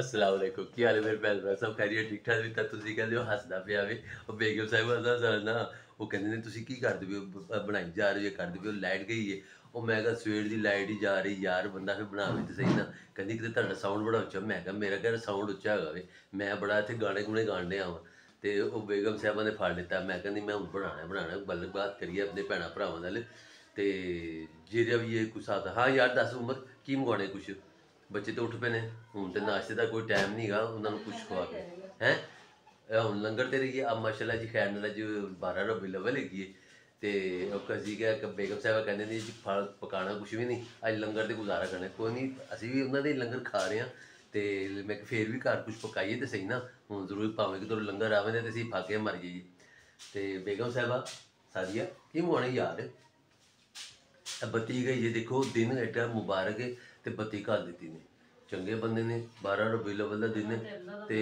ਅਸਲਾਮ ਅਲੈਕੁਮ, ਕੀ ਹਾਲ ਹੈ ਮੇਰੇ ਭੈਣ ਭਰਾ? ਸਭ ਖੈਰੀਅਤ ਠੀਕ ਠਾਕ ਵੀ ਤਾਂ ਤੁਸੀਂ ਕਹਿੰਦੇ ਹੋ ਹੱਸਦਾ ਪਿਆ ਵੇ। ਉਹ ਬੇਗਮ ਸਾਹਿਬ ਹੱਸਦਾ ਸਾਰਾ ਨਾ, ਉਹ ਕਹਿੰਦੇ ਨੇ, ਤੁਸੀਂ ਕੀ ਕਰਦੇ ਪਏ ਹੋ? ਬਣਾਈ ਜਾ ਰਹੀ ਹੈ, ਕਰਦੇ ਪਏ ਹੋ? ਲਾਈਟ ਗਈ ਹੈ ਉਹ ਮੈਂ ਕਿਹਾ, ਸਵੇਰ ਦੀ ਲਾਈਟ ਹੀ ਜਾ ਰਹੀ, ਯਾਰ, ਬੰਦਾ ਫਿਰ ਬਣਾਵੇ ਤੇ ਸਹੀ ਨਾ। ਕਹਿੰਦੀ, ਕਿਤੇ ਤੁਹਾਡਾ ਸਾਊਂਡ ਬੜਾ ਉੱਚਾ। ਮੈਂ ਕਿਹਾ, ਮੇਰਾ ਘਰ ਸਾਊਂਡ ਉੱਚਾ ਹੈਗਾ ਵੇ? ਮੈਂ ਬੜਾ ਇੱਥੇ ਗਾਣੇ ਗੁਣੇ ਗਾਉਂਦੇ ਆਵਾਂ ਤੇ ਉਹ ਬੇਗਮ ਸਾਹਿਬਾਂ ਨੇ ਫੜ ਲਿੱਤਾ। ਮੈਂ ਕਹਿੰਦੀ, ਮੈਂ ਹੁਣ ਬਣਾਣਾ ਬਣਾਣਾ ਗੱਲ ਬਾਤ ਕਰੀਏ ਆਪਣੇ ਭੈਣਾਂ ਭਰਾਵਾਂ ਨਾਲ। ਤੇ ਜਿਹੜਾ ਵੀ ਇਹ ਕੁਛ ਆਦਾ ਹਾਂ ਯਾਰ, ਦੱਸ ਉਮਰ, ਕੀ ਮੰਗਵਾਉਣੇ ਕੁਛ? ਬੱਚੇ ਤਾਂ ਉੱਠ ਪਏ ਨੇ ਹੁਣ ਤੇ ਨਾਸ਼ਤੇ ਦਾ ਕੋਈ ਟਾਈਮ ਨਹੀਂਗਾ ਉਹਨਾਂ ਨੂੰ ਕੁਝ ਖਵਾ ਕੇ। ਹੈ? ਹੁਣ ਲੰਗਰ ਤੇ ਰਹੀ ਆ ਮਾਸ਼ਾਅੱਲਾ ਜੀ ਖੈਰ ਨਾਲ ਜੋ 12 ਰਬੀ ਲਵਲ ਹੈਗੀ ਹੈ ਤੇ ਉਹ ਕਜੀ ਗਿਆ ਕਿ ਬੇਗਮ ਸਾਹਿਬਾ ਕਹਿੰਦੇ ਨੇ ਜੀ ਫਲ ਪਕਾਣਾ ਕੁਝ ਵੀ ਨਹੀਂ ਅੱਜ ਲੰਗਰ ਤੇ ਗੁਜ਼ਾਰਾ ਕਰਨਾ। ਕੋਈ ਨਹੀਂ ਅਸੀਂ ਵੀ ਉਹਨਾਂ ਦੇ ਲੰਗਰ ਖਾ ਰਹੇ ਹਾਂ। ਤੇ ਮੈਂ ਕਿਹਾ ਫੇਰ ਵੀ ਘਰ ਕੁਝ ਪਕਾਈਏ ਤੇ ਸਹੀ ਨਾ ਹੁਣ ਜ਼ਰੂਰ ਭਾਵੇਂ ਕਿ ਲੰਗਰ ਆਵੇ ਤੇ ਅਸੀਂ ਫਾ ਕੇ ਮਰ ਜਾਈਏ। ਤੇ ਬੇਗਮ ਸਾਹਿਬਾ ਸਾਦੀਆ ਕੀ ਮੋਣੇ ਯਾਰ? ਇਹ ਬੱਤੀ ਗਈ ਜੇ ਦੇਖੋ ਦਿਨ ਐਡਾ ਮੁਬਾਰਕ ਹੈ ਤੇ ਬੱਤੀ ਘੱਲ ਦਿੱਤੀ ਨੇ। ਚੰਗੇ ਬੰਦੇ ਨੇ 12 ਰਬੀਉਲ ਅਵਲ ਦਿਨ ਹੈ ਤੇ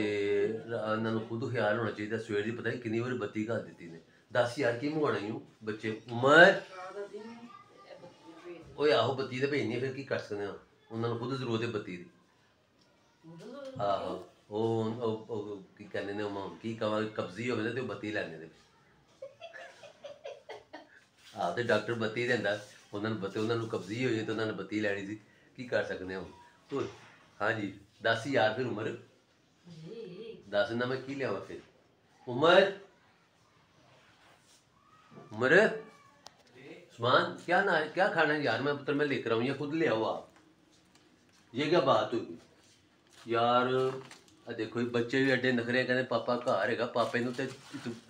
ਰਾ- ਇਹਨਾਂ ਨੂੰ ਖੁਦ ਖਿਆਲ ਹੋਣਾ ਚਾਹੀਦਾ। ਸਵੇਰ ਦੀ ਪਤਾ ਨਹੀਂ ਕਿੰਨੀ ਵਾਰੀ ਬੱਤੀ ਘੱਲ ਦਿੱਤੀ ਨੇ। 10000 ਕੀ ਮੰਗਵਾਉਣਾ ਯੂ ਬੱਚੇ? ਉਮਰ? ਓਏ ਆਹੋ ਬੱਤੀ ਤੇ ਭੇਜਣੀ ਹੈ, ਫਿਰ ਕੀ ਕਰ ਸਕਦੇ ਹਾਂ ਉਹਨਾਂ ਨੂੰ ਖੁਦ ਜ਼ਰੂਰਤ ਹੈ ਬੱਤੀ ਦੀ। ਆਹੋ ਉਹ ਉਹ- ਉਹ ਕੀ ਕਹਿੰਦੇ ਨੇ ਉਹ ਕੀ ਕਹਾਂ ਕਬਜ਼ੀ ਹੋਵੇ ਨਾ ਤੇ ਉਹ ਬੱਤੀ ਲੈਣੇ ਨੇ। ਆ ਤੇ ਡਾਕਟਰ ਬੱਤੀ ਦਿੰਦਾ। ਉਹਨਾਂ ਨੂੰ ਬੱਤੀ ਉਹਨਾਂ ਨੂੰ ਕਬਜ਼ੀ ਹੋਈ ਤੇ ਉਹਨਾਂ ਨੇ ਬੱਤੀ ਲੈਣੀ ਸੀ। ਕੀ ਕਰ ਸਕਦੇ ਹਾਂ ਤੋ ਹਾਂਜੀ 10000 ਫਿਰ ਉਮਰ ਦੱਸ ਨਾ ਮੈਂ ਕੀ ਲਿਆਵਾਂ ਫਿਰ ਉਮਰ उमर उस्मान क्या ना क्या खाना है यार मैं पुत्र मैं लेकर आऊँ या खुद ले आओ आप ये क्या बात हुई ਯਾਰ ਆ ਦੇਖੋ ਇਹ ਬੱਚੇ ਵੀ ਅੱਡੇ ਨਖਰੇ ਕਹਿੰਦੇ ਪਾਪਾ ਘਰ ਹੈਗਾ ਪਾਪੇ ਨੂੰ ਤੇ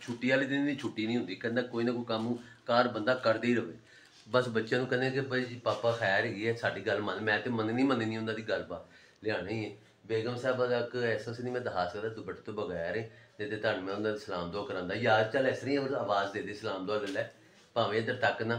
ਛੁੱਟੀ ਵਾਲੇ ਦਿਨ ਦੀ ਛੁੱਟੀ ਨਹੀਂ ਹੁੰਦੀ ਕਹਿੰਦਾ ਕੋਈ ਨਾ ਕੋਈ ਕੰਮ ਕਾਰ ਬੰਦਾ ਕਰਦੇ ਹੀ ਰਵੇ ਬਸ ਬੱਚਿਆਂ ਨੂੰ ਕਹਿੰਦੇ ਕਿ ਭਾਈ ਜੀ ਪਾਪਾ ਖੈਰ ਹੈਗੀ ਹੈ ਸਾਡੀ ਗੱਲ ਮੰਨ ਮੈਂ ਤੇ ਮੰਨਣੀ ਮੰਨਣੀ ਉਹਨਾਂ ਦੀ ਗੱਲ ਬਾ ਲਿਆਣਾ ਹੀ। ਹੈ ਬੇਗਮ ਸਾਹਿਬਾ ਦਾ ਇੱਕ ਐਸਾ ਸੀ ਨਹੀਂ ਮੈਂ ਦਿਖਾ ਸਕਦਾ ਦੁਪੱਟੇ ਤੋਂ ਬਗੈਰ ਹੈ ਤੇ ਤੇ ਤੁਹਾਨੂੰ ਮੈਂ ਉਹਨਾਂ ਦਾ ਸਲਾਮ ਦੁਆ ਕਰਾਂਦਾ ਯਾਰ ਚੱਲ ਇਸ ਤਰ੍ਹਾਂ ਹੀ ਆਵਾਜ਼ ਦੇ ਦੇ ਸਲਾਮ ਦੁਆ ਲੈ ਲੈ ਭਾਵੇਂ ਇੱਧਰ ਤੱਕ ਨਾ।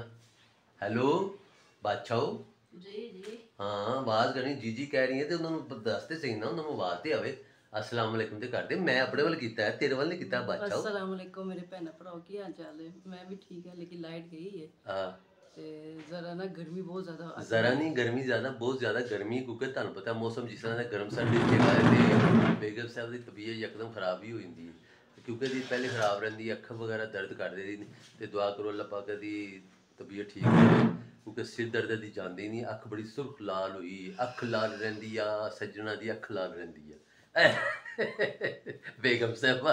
ਹੈਲੋ ਬਾਦਸ਼ਾਹੋ। ਜੀ ਜੀ। ਹਾਂ ਆਵਾਜ਼ ਕਰਨੀ ਜੀ ਜੀ ਕਹਿ ਰਹੀ ਹੈ ਤੇ ਉਹਨਾਂ ਨੂੰ ਦੱਸਦੇ ਸਹੀ ਨਾ ਉਹਨਾਂ ਨੂੰ ਆਵਾਜ਼ ਤੇ ਆਵੇ। ਅਸਲਾਮ ਵਾਲੇਕੁਮ ਤੇ ਕਰਦੇ ਮੈਂ ਆਪਣੇ ਵੱਲ ਕੀਤਾ ਹੈ ਤੇਰੇ ਵੱਲ ਨਹੀਂ ਕੀਤਾ ਬਾਦਸ਼ਾਹ। ਅਸਲਾਮ ਵਾਲੇਕੁਮ ਮੇਰੇ ਭੈਣ ਭਰਾਓ ਕੀ ਹਾਲ ਚਾਲ ਹੈ? ਮੈਂ ਵੀ ਠੀਕ ਹਾਂ ਲੇਕਿਨ ਲਾਈਟ ਗਈ ਹੈ। ਹਾਂ। ਤੇ ਜ਼ਰਾ ਨਾ ਗਰਮੀ ਬਹੁਤ ਜ਼ਿਆਦਾ ਜ਼ਰਾ ਨਹੀਂ ਗਰਮੀ ਜ਼ਿਆਦਾ ਬਹੁਤ ਜ਼ਿਆਦਾ ਗਰਮੀ ਕਿਉਂਕਿ ਤੁਹਾਨੂੰ ਪਤਾ ਮੌਸਮ ਜਿਸ ਤਰ੍ਹਾਂ ਦਾ ਗਰਮ ਸਰਦੀ ਹੈਗਾ ਤੇ ਬੇਗਮ ਸਾਹਿਬ ਦੀ ਤਬੀਅਤ ਯਕਦਮ ਖਰਾਬ ਹੀ ਹੋ ਜਾਂਦੀ ਹੈ। ਕਿਉਂਕਿ ਦੀ ਪਹਿਲੇ ਖਰਾਬ ਰਹਿੰਦੀ ਅੱਖਾਂ ਵਗੈਰਾ ਦਰਦ ਕਰਦੇ ਦੀ ਤੇ ਦੁਆ ਕਰੋ ਅੱਲਾਹ ਪਾਕ ਦੀ ਤਬੀਅਤ ਠੀਕ ਹੋ ਜਾਏ ਕਿਉਂਕਿ ਸਿਰ ਦਰਦ ਦੀ ਜਾਂਦੀ ਨਹੀਂ ਅੱਖ ਬੜੀ ਸੁਰਖ ਲਾਲ ਹੋਈ ਅੱਖ ਲਾਲ ਰਹਿੰਦੀ ਆ ਸੱਜਣਾ ਦੀ ਅੱਖ ਲਾਲ ਰਹਿੰਦੀ ਆ। ਬੇਗਮ ਸਾਹਿਬ।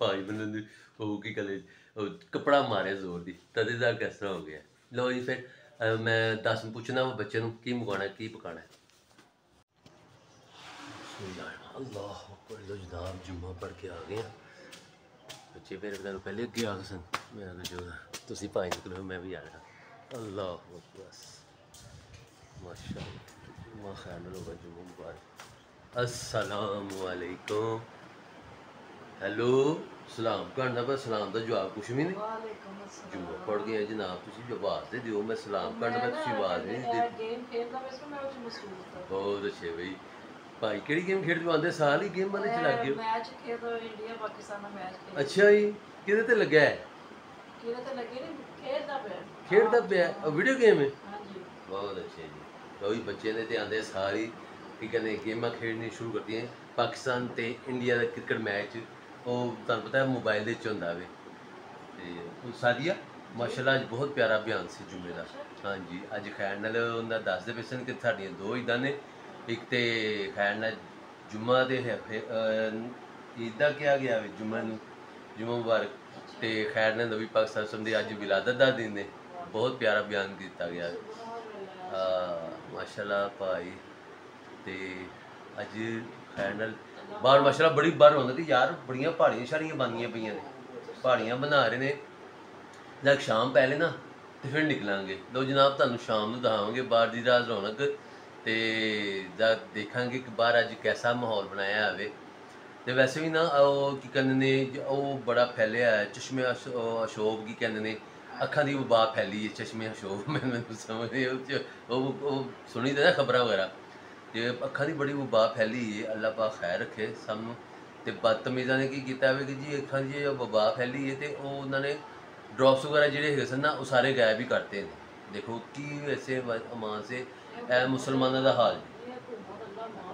ਭਾਈ ਮੈਨੂੰ ਨੀ- ਉਹ ਕੀ ਕਪੜਾ ਮਾਰਿਆ ਜ਼ੋਰ ਦੀ, ਤਦੇ ਦਾ ਕਿਸ ਤਰ੍ਹਾਂ ਹੋ ਗਿਆ। ਲੋ ਜੀ ਫਿਰ, ਅਹ, ਮੈਂ ਦੱਸ ਪੁੱਛਣਾ ਵਾ ਬੱਚੇ ਨੂੰ, ਕੀ ਮੰਗਵਾਉਣਾ, ਕੀ ਪਕਾਣਾ ਅੱਲਾਹ ਅਕਬਰ ਲੋ ਜਨਾਬ ਜੁਮਾ ਪੜ ਕੇ ਆ ਗਏ ਬੱਚੇ ਮੇਰੇ ਨਾਲ ਪਹਿਲੇ ਅੱਗੇ ਆ ਗਏ ਸਨ। ਮੈਂ ਕਿਹਾ ਜੋ ਤੁਸੀਂ ਭਾਈ ਨਿਕਲੋ ਮੈਂ ਵੀ ਆ ਜਾਣਾ। ਅੱਲਾਹ ਅਕਬਰ। ਮਾਸ਼ਾਅੱਲਾ ਮਾ ਖੈਰ ਨਾਲ ਜੁਮਾ ਮੁਬਾਰਕ। ਅਸਲਾਮੁ ਅਲੈਕੁਮ ਹੈਲੋ ਸਲਾਮ ਕਰਨਾ ਬਸ ਸਲਾਮ ਦਾ ਜਵਾਬ ਕੁਛ ਵੀ ਨਹੀਂ। ਵਾਲੇਕੁਮ ਅਸਲਾਮ ਜੁਮਾ ਪੜ ਜਨਾਬ ਤੁਸੀਂ ਜਵਾਬ ਦੇ ਦਿਓ ਮੈਂ ਸਲਾਮ ਕਰਨਾ ਮੈਂ ਤੁਸੀਂ ਆਵਾਜ਼ ਨਹੀਂ ਦਿੱਤੀ। ਗੇਮ ਖੇਡਦਾ ਮੈਂ ਸੋ ਮੈਂ ਉਹ ਮਸੂਦ ਹਾਂ ਬਹੁਤ ਅੱਛੇ ਬਈ ਭਾਈ ਕਿਹੜੀ ਗੇਮ ਖੇਡਦੇ ਆਉਂਦੇ ਸਾਲ ਹੀ ਗੇਮ ਵਾਲੇ ਚ ਲੱਗ ਗਏ। ਮੈਚ ਖੇਡਦਾ ਇੰਡੀਆ ਪਾਕਿਸਤਾਨ ਦਾ ਮੈਚ ਖੇਡ ਅੱਛਾ ਜੀ ਕਿਹਦੇ ਤੇ ਲੱਗਾ ਹੈ? ਕਿਹਦੇ ਤੇ ਲੱਗੇ ਨਹੀਂ ਖੇਡਦਾ ਪਿਆ। ਖੇਡਦਾ ਪਿਆ ਵੀਡੀਓ ਗੇਮ ਹੈ? ਹਾਂਜੀ। ਬਹੁਤ ਅੱਛੇ ਜੀ। ਕੋਈ ਬੱਚੇ ਨੇ ਤੇ ਆਂਦੇ ਸਾਰੀ ਕੀ ਕਹਿੰਦੇ ਗੇਮਾਂ ਖੇਡਣੀ ਸ਼ੁਰੂ ਕਰਤੀਆਂ। ਪਾਕਿਸਤਾਨ ਤੇ ਇੰਡੀਆ ਦਾ ਕ੍ਰਿਕਟ ਮੈਚ ਉਹ ਤੁਹਾਨੂੰ ਪਤਾ ਹੈ ਮੋਬਾਈਲ ਦੇ ਵਿੱਚ ਹੁੰਦਾ ਵੇ। ਤੇ ਉਹ ਸਾਦੀਆ, ਮਾਸ਼ਾਅੱਲਾ ਅੱਜ ਬਹੁਤ ਪਿਆਰਾ ਬਿਆਨ ਸੀ ਜੁਮੇ ਦਾ। ਹਾਂਜੀ, ਅੱਜ ਖੈਰ ਨਾਲ ਉਹਨਾਂ ਦੱਸਦੇ ਪਏ ਸਨ ਕਿ ਸਾਡੀਆਂ ਦੋ ਇਦਾਂ ਨੇ। ਇੱਕ ਤੇ ਖੈਰ ਨਾਲ ਜੁਮਾ ਦੇ ਹੈ ਇਦਾਂ ਕਿਹਾ ਗਿਆ ਵੇ ਜੁਮਾ ਨੂੰ, ਜੁਮਾ ਮੁਬਾਰਕ। ਤੇ ਖੈਰ ਨਾਲ ਨਬੀ ਪਾਕ ਸੱਲੱਲਾਹੁ ਦੀ ਅੱਜ ਵਿਲਾਦਤ ਦਾ ਦਿਨ ਹੈ ਬਹੁਤ ਪਿਆਰਾ ਬਿਆਨ ਕੀਤਾ ਗਿਆ। ਹੈ ਆ, ਮਾਸ਼ਾਅੱਲਾ ਭਾਈ, ਤੇ ਅੱਜ ਖੈਰ ਨਾਲ ਬਾਹਰ ਮਾਸ਼ਾਅੱਲਾ ਬੜੀ ਬਾਹਰ ਹੁੰਦਾ ਕਿ ਯਾਰ ਬੜੀਆਂ ਪਹਾੜੀਆਂ ਸ਼ਾੜੀਆਂ ਬਣੀਆਂ ਪਈਆਂ ਨੇ। ਪਹਾੜੀਆਂ ਬਣਾ ਰਹੇ ਨੇ। ਜਦ ਸ਼ਾਮ ਪਹਿਲੇ ਨਾ, ਤੇ ਫਿਰ ਨਿਕਲਾਂਗੇ। ਲੋ ਜਨਾਬ, ਤੁਹਾਨੂੰ ਸ਼ਾਮ ਨੂੰ ਦਿਖਾਵਾਂਗੇ ਬਾਹਰ ਦੀ ਰਾਜ ਰੌਣਕ। ਤੇ ਜਦ ਦੇਖਾਂਗੇ ਕਿ ਬਾਹਰ ਅੱਜ ਕੈਸਾ ਮਾਹੌਲ ਬਣਾਇਆ ਹੋਵੇ ਤੇ ਵੈਸੇ ਵੀ ਨਾ, ਉਹ ਕੀ ਕਹਿੰਦੇ ਨੇ, ਉਹ ਬੜਾ ਫੈਲਿਆ ਹੈ ਚਸ਼ਮੇ ਅਸ਼- ਉਹ ਕੀ ਕਹਿੰਦੇ ਨੇ, ਅੱਖਾਂ ਦੀ ਵਬਾ ਫੈਲੀ ਹੈ ਚਸ਼ਮੇ ਅਸ਼ੋਭ ਮੈਨੂੰ ਮੈਨੂੰ ਸਮਝ ਨਹੀਂ ਉਹ ਉਹ ਉਹ ਸੁਣੀ ਤੇ ਨਾ ਖਬਰਾਂ ਵਗੈਰਾ। ਤੇ ਅੱਖਾਂ ਦੀ ਬੜੀ ਵਬਾ ਫੈਲੀ ਹੈ ਅੱਲਾਹ ਪਾਕ ਖੈਰ ਰੱਖੇ ਸਾਨੂੰ। ਤੇ ਬਦਤਮੀਜ਼ਾਂ ਨੇ ਕੀ ਕੀਤਾ ਹੋਵੇ ਕਿ ਜੀ, ਅੱਖਾਂ ਦੀ ਇਹ ਵਬਾ ਫੈਲੀ ਹੈ ਤੇ ਉਹ ਉਹਨਾਂ ਨੇ ਡ੍ਰੌਪਸ ਵਗੈਰਾ ਜਿਹੜੇ ਹੈਗੇ ਸਨ ਨਾ, ਉਹ ਸਾਰੇ ਗਾਇਬ ਹੀ ਕਰਤੇ ਨੇ। ਦੇਖੋ ਕੀ ਵੈਸੇ व- ਅਮਾਨ ਸੇ ਇਹ ਮੁਸਲਮਾਨਾਂ ਦਾ ਹਾਲ ਜੀ।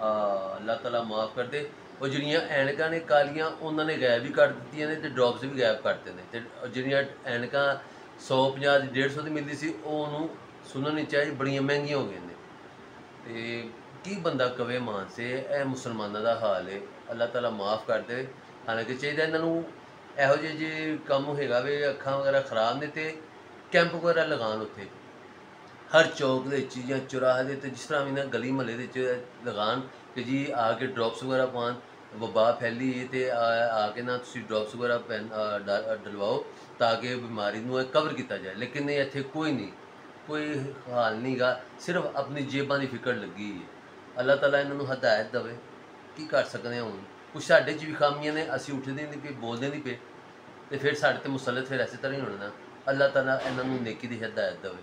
ਆ ਅੱਲਾਹ ਤਾਲਾ ਮਾਫ ਕਰ ਦੇ। ਉਹ ਜਿਹੜੀਆਂ ਐਨਕਾਂ ਨੇ ਕਾਲੀਆਂ, ਉਹਨਾਂ ਨੇ ਗਾਇਬ ਵੀ ਕਰ ਦਿੱਤੀਆਂ ਨੇ ਤੇ ਡ੍ਰੌਪਸ ਵੀ ਗਾਇਬ ਕਰਤੇ ਨੇ। ਤੇ ਜਿਹੜੀਆਂ ਐਨਕਾਂ 150 ਦੀ 150 ਦੀ ਮਿਲਦੀ ਸੀ ਉਹ ਉਹਨੂੰ ਸੁਣਨ ਨਹੀਂ ਚਾਹੀਦੀ ਬੜੀਆਂ ਮਹਿੰਗੀਆਂ ਹੋ ਗਈਆਂ ਨੇ। ਤੇ ਕੀ ਬੰਦਾ ਕਵੇ ਮਾਨ ਸੇ ਇਹ ਮੁਸਲਮਾਨਾਂ ਦਾ ਹਾਲ ਹੈ ਅੱਲਾਹ ਤਾਲਾ ਮਾਫ ਕਰ ਦੇ ਹਾਲਾਂਕਿ ਚਾਹੀਦਾ ਇਹਨਾਂ ਨੂੰ ਇਹੋ ਜਿਹੇ ਜੇ ਕੰਮ ਹੈਗਾ ਵੀ ਅੱਖਾਂ ਵਗੈਰਾ ਖਰਾਬ ਨੇ ਤੇ ਕੈਂਪ ਵਗੈਰਾ ਲਗਾਉਣ ਉੱਥੇ। ਹਰ ਚੌਕ ਦੇ ਵਿੱਚ ਜਾਂ ਚੁਰਾਹੇ ਦੇ ਤੇ ਜਿਸ ਤਰ੍ਹਾਂ ਵੀ ਨਾ ਗਲੀ ਮਹੱਲੇ ਦੇ ਵਿੱਚ ਲਗਾਉਣ ਕਿ ਜੀ ਆ ਕੇ ਡ੍ਰੌਪਸ ਵਗੈਰਾ ਪਾਉਣ, ਵਬਾ ਫੈਲੀ ਹੈ ਤੇ ਆ ਕੇ ਨਾ ਤੁਸੀਂ ਡ੍ਰੌਪਸ ਵਗੈਰਾ ਪੈਨ ਡਲਵਾਓ ਤਾਂ ਕਿ ਬਿਮਾਰੀ ਨੂੰ ਕਵਰ ਕੀਤਾ ਜਾਏ। ਲੇਕਿਨ ਇਹ ਇੱਥੇ ਕੋਈ ਨਹੀਂ, ਕੋਈ ਹਾਲ ਨਹੀਂਗਾ ਸਿਰਫ ਆਪਣੀ ਜੇਬਾਂ ਦੀ ਫਿਕਰ ਲੱਗੀ ਹੈ ਅੱਲਾਹ ਤਾਲਾ ਇਹਨਾਂ ਨੂੰ ਹਦਾਇਤ ਦੇਵੇ ਕੀ ਕਰ ਸਕਦੇ ਹਾਂ ਹੁਣ। ਕੁਛ ਸਾਡੇ 'ਚ ਵੀ ਖਾਮੀਆਂ ਨੇ, ਅਸੀਂ ਉੱਠਦੇ ਨਹੀਂ ਪਏ, ਬੋਲਦੇ ਨਹੀਂ ਪਏ, ਤੇ ਫਿਰ ਸਾਡੇ ਤੇ ਮੁਸਲਤ ਫਿਰ ਐਸੇ ਤਰ੍ਹਾਂ ਹੀ ਹੋਣਾ ਅੱਲਾਹ ਤਾਲਾ ਇਹਨਾਂ ਨੂੰ ਨੇਕੀ ਦੀ ਹਦਾਇਤ ਦੇਵੇ।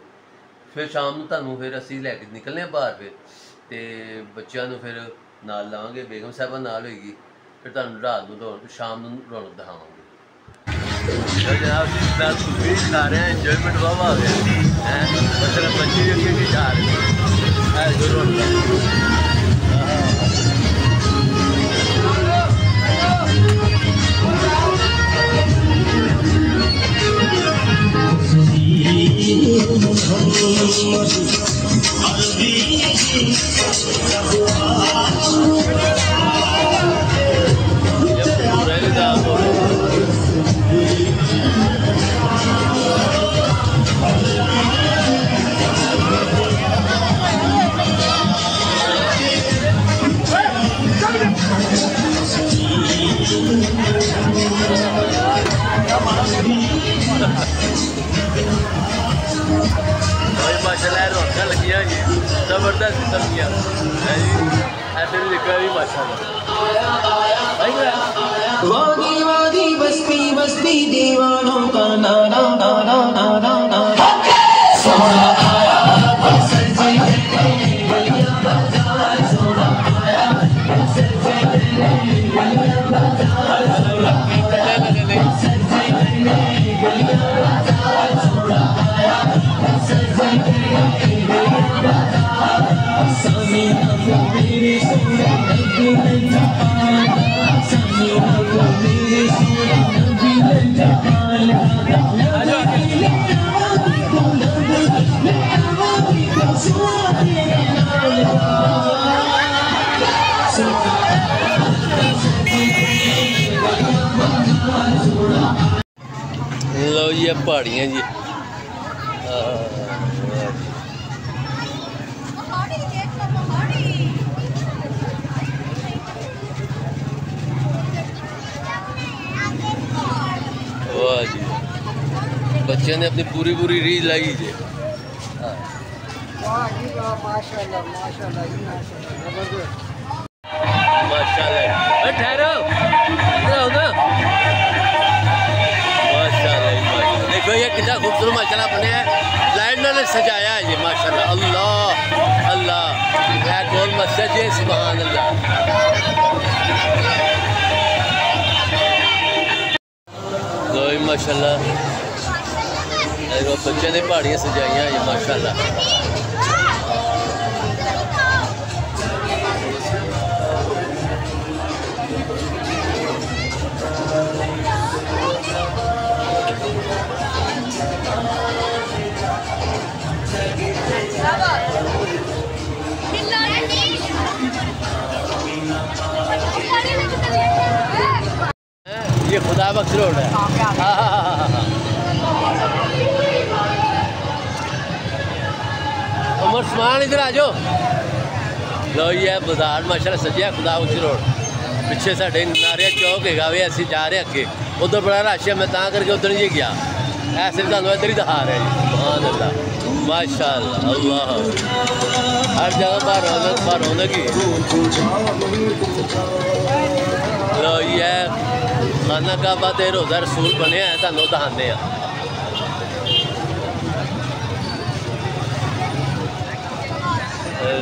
ਫਿਰ ਸ਼ਾਮ ਨੂੰ ਤੁਹਾਨੂੰ ਫਿਰ ਅਸੀਂ ਲੈ ਕੇ ਨਿਕਲਨੇ ਆ ਬਾਹਰ ਫਿਰ, ਤੇ ਬੱਚਿਆਂ ਨੂੰ ਫਿਰ ਨਾਲ ਲਾਵਾਂਗੇ, ਬੇਗਮ ਸਾਹਿਬਾ ਨਾਲ ਹੋਏਗੀ। ਫਿਰ ਤੁਹਾਨੂੰ ਰਾਤ ਨੂੰ ਰੌਣਕ ਸ਼ਾਮ ਨੂੰ ਰੌਣਕ ਦਿਖਾਵਾਂਗੇ। ਤਾਂ ਜਨਾਬ ਜੀ ਨਾਲ ਤੁਸੀਂ ਖਾ ਰਹੇ ਇੰਜੋਇਮੈਂਟ ਵਾਵਾ ਹੋ ਗਿਆ ਹੈ? ਮਤਲਬ ਬੱਚੇ ਵੀ ਅੱਗੇ ਜਾ ਰਹੇ ਹੈ ਜ਼ਰੂਰ जब ਰੁਪਿਆ ਹੈ ਜੀ ਐਸੇ ਵੀ ਲਿਖਿਆ ਵੀ ਬਾਦਸ਼ਾਹ ਦਾ ਭਾਈ ਵਾਦੀ ਵਾਦੀ ਬਸਤੀ ਬਸਤੀ ਦੀਵਾਨੋਂ ਦਾ ਨਾ ਨਾ ਨਾ ਨਾ ਨਾ पहाड़ियाँ जी। वाह बच्चे ने अपनी पूरी पूरी रीज लाई जी। हाँ। माशाल्लाह माशाल्लाह। माशाल्लाह ठहरो। देखो ये कितना खूबसूरत माशाल्लाह बने हैं लाइट ने सजाया है ये माशाल्लाह। अल्लाह अल्लाह। है गोल मस्जिद है सुभान अल्लाह लो माशाल्लाह। बच्चे ने पहाड़ियाँ सजाइया ये माशाल्लाह। ये खुदा बख्श रोड है। उमर समान इधर आ जाओ। लो ये बाज़ार, माशाल्लाह सजिया खुदा बख्श रोड। पीछे साढ़े नारिया चौक है वे असी जा रहे अगे उधर बड़ा रश है, मैं ता करके उधर नहीं गया। ऐसे तुम इधर ही दिखा रहे जी सुबह अल्लाह माशा अल्लाह। हर जगह पर रौनक पर रौनक ही। लो ये ਖਾਨਾ ਕਾਬਾ ਤੇ ਰੋਜ਼ਾ ਰਸੂਲ ਬਣਿਆ ਹੈ, ਤੁਹਾਨੂੰ ਦਿਖਾਉਂਦੇ ਆ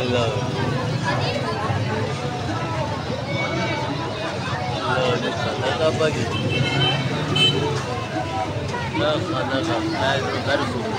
ਲੋ ਖਾਨਾ ਕਾਬਾ ਜੀ। ਨਾ ਖਾਨਾ ਕਾਬਾ ਰੋਜ਼ਾ ਰਸੂਲ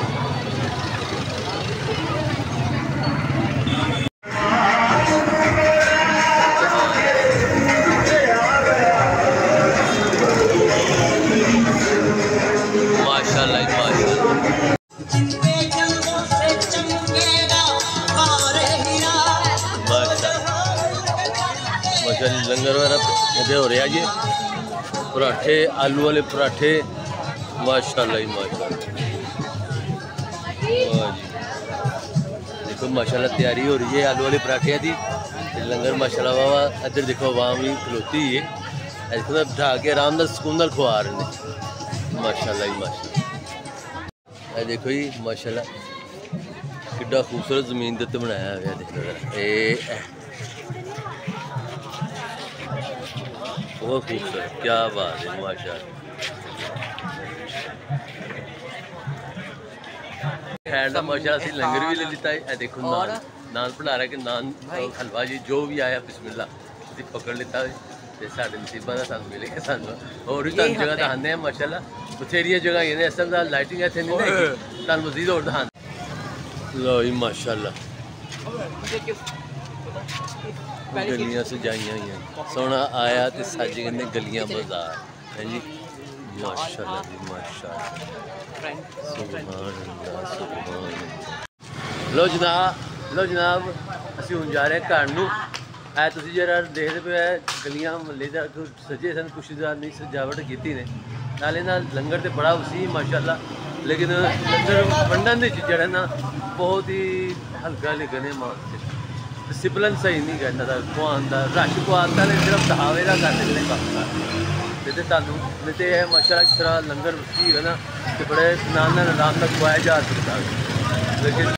ਇਹਦੇ ਹੋ ਰਿਹਾ ਜੀ ਪਰਾਠੇ ਆਲੂ ਵਾਲੇ ਪਰਾਠੇ ਮਾਸ਼ਾਅੱਲਾ ਹੀ ਮਾਸ਼ਾਅੱਲਾ ਵਾਹ ਜੀ ਦੇਖੋ ਮਾਸ਼ਾਅੱਲਾ ਤਿਆਰੀ ਹੋ ਰਹੀ ਹੈ ਆਲੂ ਵਾਲੇ ਪਰਾਠਿਆਂ ਦੀ ਤੇ ਲੰਗਰ ਮਾਸ਼ਾਅੱਲਾ ਵਾਵਾ ਇੱਧਰ ਦੇਖੋ ਆਵਾਮ ਵੀ ਖਲੋਤੀ ਹੈ ਇੱਥੇ ਤਾਂ ਬਿਠਾ ਕੇ ਆਰਾਮ ਨਾਲ ਸਕੂਨ ਨਾਲ ਖਵਾ ਰਹੇ ਨੇ ਮਾਸ਼ਾਅੱਲਾ ਹੀ ਮਾਸ਼ਾਅੱਲਾ ਇਹ ਦੇਖੋ ਜੀ ਮਾਸ਼ਾਅੱਲਾ ਕਿੱਡਾ ਖੂਬਸੂਰਤ ਜ਼ਮੀਨ ਦੇ ਉੱਤੇ ਬਣਾਇਆ ਹੋਇਆ ਦੇਖ ਲਓ ਜ਼ਰਾ। ਇਹ ਇਹ। ਬਹੁਤ ਖੂਬਸੂਰਤ ਕੀ ਬਾਤ ਹੈ ਮਾਸ਼ਾਅੱਲਾ ਖੈਰ ਦਾ ਮਾਸ਼ਾਅੱਲਾ ਅਸੀਂ ਲੰਗਰ ਵੀ ਲੈ ਲਿੱਤਾ ਹੈ ਇਹ ਦੇਖੋ ਨਾਨ ਨਾਨ ਬਣਾ ਰਿਹਾ ਕਿ ਨਾਨ ਹਲਵਾ ਜੀ ਜੋ ਵੀ ਆਇਆ ਬਿਸਮਿਲ੍ਲਾ ਅਸੀਂ ਪਕੜ ਲਿੱਤਾ ਹੈ ਤੇ ਸਾਡੇ ਨਸੀਬਾਂ ਦਾ ਸਾਨੂੰ ਮਿਲੇਗਾ ਸਾਨੂੰ ਹੋਰ ਵੀ ਤੁਹਾਨੂੰ ਜਗ੍ਹਾ ਦਿਖਾਉਂਦੇ ਆ ਮਾਸ਼ਾਅੱਲਾ ਬਥੇਰੀਆਂ ਜਗ੍ਹਾ ਇਹ ਨੇ ਇਸ ਤਰ੍ਹਾਂ ਦਾ ਲਾਈਟਿੰਗ ਇੱਥੇ ਨਹੀਂ ਹੈਗੀ ਤੁਹਾਨੂੰ ਮਜ਼ੀਦ ਹੋਰ ਦਿਖਾਉਂਦੇ ਲੋ ਜੀ ਮਾਸ਼ਾਅੱਲਾ ਗਲੀਆਂ ਸਜਾਈਆਂ ਹੋਈਆਂ। ਸੋਹਣਾ ਆਇਆ ਤੇ ਸੱਜ ਗਏ ਨੇ ਗਲੀਆਂ ਬਾਜ਼ਾਰ। ਹੈ ਜੀ? ਮਾਸ਼ਾਅੱਲਾ ਜੀ ਮਾਸ਼ਾਅੱਲਾ। ਸੁਭਾਨ ਸੁਭਾਨ। ਲੋ ਜਨਾਬ ਲੋ ਜਨਾਬ ਅਸੀਂ ਹੁਣ ਜਾ ਰਹੇ ਘਰ ਨੂੰ। ਐ ਤੁਸੀਂ ਜਿਹੜਾ ਦੇਖਦੇ ਪਏ ਗਲੀਆਂ ਮਹੱਲੇ ਦਾ ਸਜੇ ਸਨ ਕੁਛ ਦਾ ਨਹੀਂ ਸਜਾਵਟ ਕੀਤੀ ਨੇ। ਨਾਲੇ ਨਾਲ ਲੰਗਰ ਤੇ ਬੜਾ ਵਸੀ ਮਾਸ਼ਾਅੱਲਾ। ਲੇਕਿਨ ਲੰਗਰ ਵੰਡਣ ਦੇ ਜਿਹੜਾ ਨਾ ਬਹੁਤ ਹੀ ਹਲਕਾ ਲਿਖਨੇ ਮਾਰ ਡਿਸਪਲਿਨ ਸਹੀ ਨਹੀਂ ਕਰਨਾ ਦਾ ਖਵਾਉਣ ਦਾ ਰਸ਼ ਖਵਾਉਣ ਦਾ ਨਹੀਂ ਸਿਰਫ ਦਹਾਵੇ ਦਾ ਕਰ ਦਿੰਦੇ ਕੰਮ ਕਰ ਤੇ ਤੁਹਾਨੂੰ ਨਹੀਂ ਤੇ ਇਹ ਮਾਸ਼ਾਅੱਲਾ ਜਿਸ ਤਰ੍ਹਾਂ ਲੰਗਰ ਵਸੀ ਹੈ ਨਾ ਤੇ ਬੜੇ ਨਾਲ ਨਾਲ ਆਰਾਮ ਨਾਲ ਖਵਾਇਆ ਜਾ ਸਕਦਾ। ਹੈ ਲੇਕਿਨ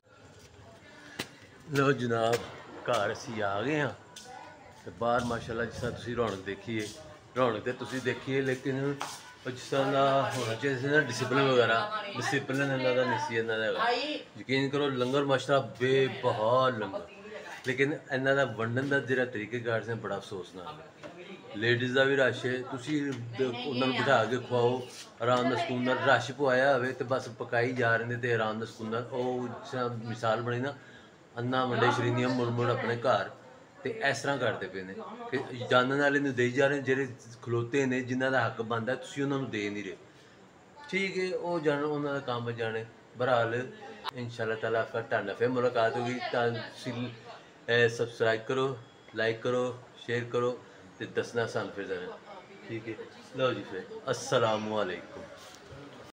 ਲੋ ਜਨਾਬ ਘਰ ਅਸੀਂ ਆ ਗਏ ਹਾਂ। ਤੇ ਬਾਹਰ ਮਾਸ਼ਾਅੱਲਾ ਜਿਸ ਤਰ੍ਹਾਂ ਤੁਸੀਂ ਰੌਣਕ ਦੇਖੀਏ ਰੌਣਕ ਤੇ ਤੁਸੀਂ ਦੇਖੀਏ ਲੇਕਿਨ ਉਹ ਜਿਸ ਤਰ੍ਹਾਂ ਦਾ ਹੋਣਾ ਚਾਹੀਦਾ ਸੀ ਨਾ ਡਿਸਪਲਿਨ ਵਗੈਰਾ ਡਿਸਪਲਿਨ ਇਹਨਾਂ ਦਾ ਨਹੀਂ ਸੀ ਇਹਨਾਂ ਦਾ ਹੈਗਾ। ਯਕੀਨ ਕਰੋ ਲੰਗਰ ਮਾਸ਼ਾਅੱਲਾ ਬੇਬਹਾ ਲੰਗਰ। ਲੇਕਿਨ ਇਹਨਾਂ ਦਾ ਵੰਡਣ ਦਾ ਜਿਹੜਾ ਤਰੀਕੇਕਾਰ ਸੀ ਬੜਾ ਅਫਸੋਸਨਾਕ ਹੈ। ਲੇਡੀਜ਼ ਦਾ ਵੀ ਰਸ਼ ਹੈ ਤੁਸੀਂ ਦ- ਉਹਨਾਂ ਨੂੰ ਬਿਠਾ ਕੇ ਖਵਾਓ ਆਰਾਮ ਨਾਲ ਸਕੂਨ ਨਾਲ ਰਸ਼ ਪਵਾਇਆ ਹੋਵੇ ਤੇ ਬਸ ਪਕਾਈ ਜਾ ਰਹੇ ਨੇ ਤੇ ਆਰਾਮ ਨਾਲ ਸਕੂਨ ਨਾਲ। ਉਹ ਮਿਸਾਲ ਬਣੀ ਨਾ ਅੰਨਾ ਵੰਡੇ ਸ਼੍ਰੀਨੀਅਮ ਮੁਰਮੁਰ ਆਪਣੇ ਘਰ ਤੇ ਇਸ ਤਰ੍ਹਾਂ ਕਰਦੇ ਪਏ ਨੇ ਕਿ ਜਾਣਨ ਵਾਲੇ ਨੂੰ ਦੇਈ ਜਾ ਰਹੇ ਨੇ, ਜਿਹੜੇ ਖਲੋਤੇ ਨੇ ਜਿਨ੍ਹਾਂ ਦਾ ਹੱਕ ਬਣਦਾ ਤੁਸੀਂ ਉਹਨਾਂ ਨੂੰ ਦੇ ਨਹੀਂ ਰਹੇ। ਠੀਕ ਹੈ ਉਹ ਜਾਣ ਉਹਨਾਂ ਦਾ ਕੰਮ ਜਾਣੇ। ਬਹਰਾਲ ਇਨਸ਼ਾਅੱਲਾ ਤਾਲਾ ਫਿਰ ਤੁਹਾਡੇ ਨਾਲ ਫਿਰ ਮੁਲਾਕਾਤ ਹੋਗੀ ਤਾਂ ਸਬਸਕ੍ਰਾਈਬ ਕਰੋ ਲਾਈਕ ਕਰੋ ਸ਼ੇਅਰ ਕਰੋ ਤੇ ਦੱਸਣਾ ਸਾਨੂੰ ਫਿਰ ਜ਼ਰਾ। ਠੀਕ ਹੈ। ਲਓ ਜੀ ਫਿਰ, ਅਸਲਾਮੁਅਲੈਕੁਮ।